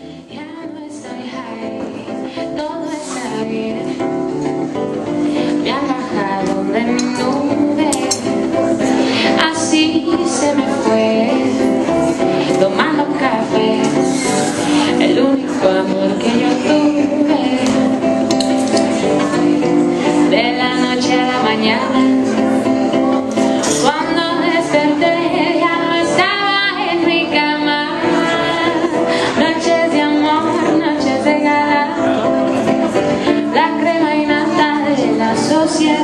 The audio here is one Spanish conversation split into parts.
And I must say, hey,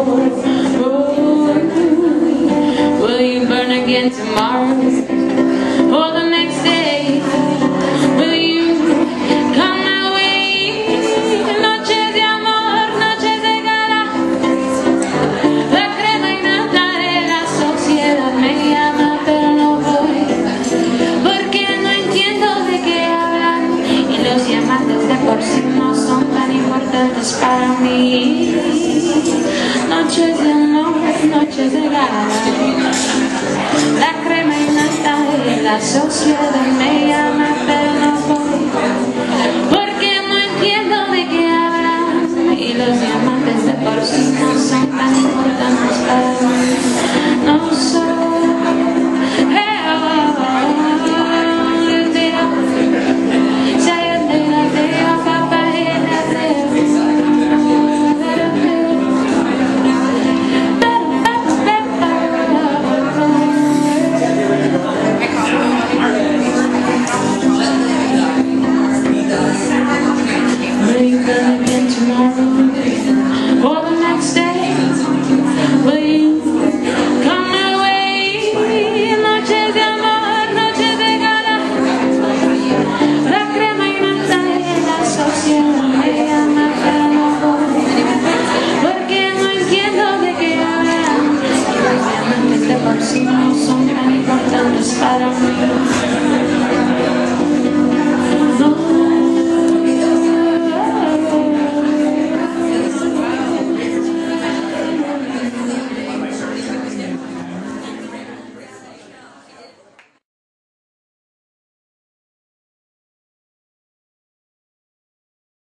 Oh, will you burn again tomorrow? For the next day, will you come away? Noche de amor, noches de gala. La crema y natal, la sociedad me llama, pero no voy. Porque no entiendo de qué hablan. Y los llamantes de por sí no son tan importantes para mí noches de amores, noches de gala. La crema y la sociedad me si non sono grandi importantes para mí.